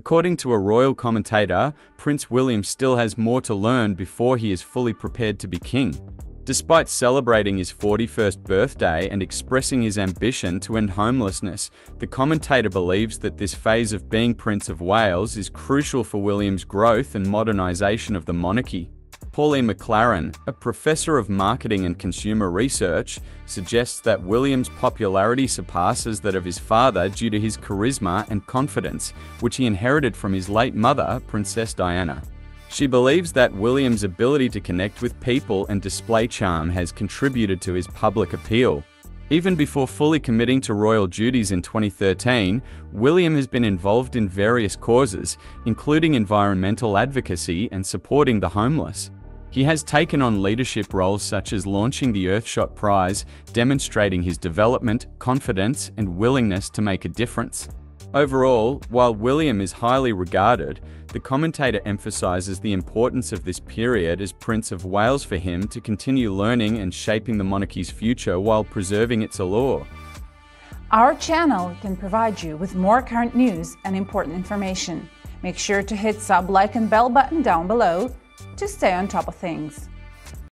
According to a royal commentator, Prince William still has more to learn before he is fully prepared to be king. Despite celebrating his 41st birthday and expressing his ambition to end homelessness, the commentator believes that this phase of being Prince of Wales is crucial for William's growth and modernisation of the monarchy. Pauline Maclaran, a professor of marketing and consumer research, suggests that William's popularity surpasses that of his father due to his charisma and confidence, which he inherited from his late mother, Princess Diana. She believes that William's ability to connect with people and display charm has contributed to his public appeal. Even before fully committing to royal duties in 2013, William has been involved in various causes, including environmental advocacy and supporting the homeless. He has taken on leadership roles such as launching the Earthshot Prize, demonstrating his development, confidence, and willingness to make a difference. Overall, while William is highly regarded, the commentator emphasises the importance of this period as Prince of Wales for him to continue learning and shaping the monarchy's future while preserving its allure. Our channel can provide you with more current news and important information. Make sure to hit sub, like, and bell button down below to stay on top of things.